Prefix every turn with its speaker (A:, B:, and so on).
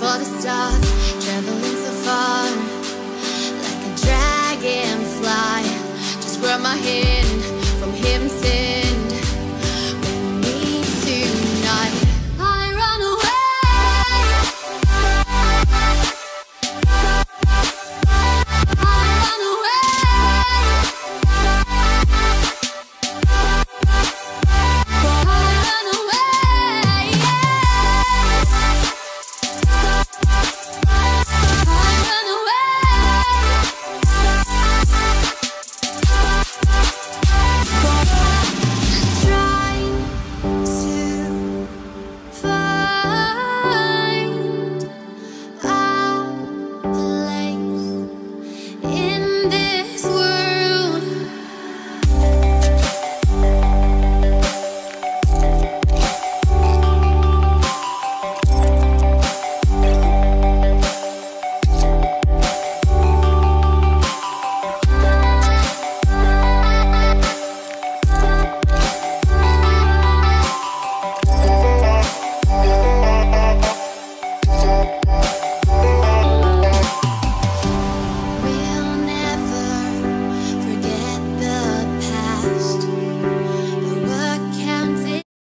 A: for the stars,